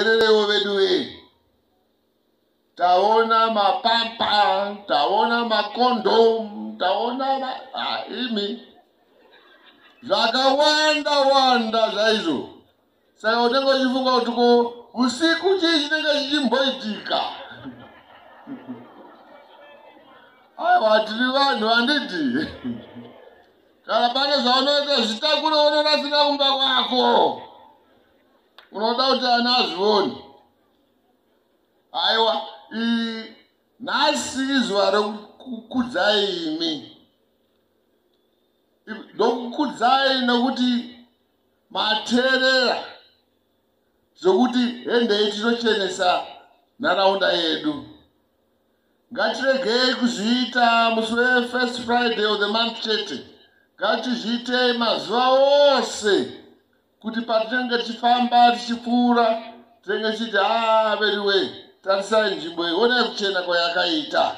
ererewo vedu vei taona mapampa taona makondom taona imi zvakawanda wanda zvaizvo. Saka unenge uchifunga kuti ko usiku chii chinenge chichimboitika? Aiwa tiri vanhu handiti kana pane zvaunoita zvitakure unorasira kumba kwako unoda kuti ana azvioni aiwa nhasi izuva rekukudzai imi. Ndokukudzai nokuti mateerera zvokuti hendei tinochenesa nharaunda yedu. Ngatiregei kuzviita musi wefirst friday of the month chete. Ngatizviite mazuva ose kuti patinenge tichifamba tichipfuura tinenge tichiti haa veri wei tarisai nzvimbo iyi onai kuchena kwayakaita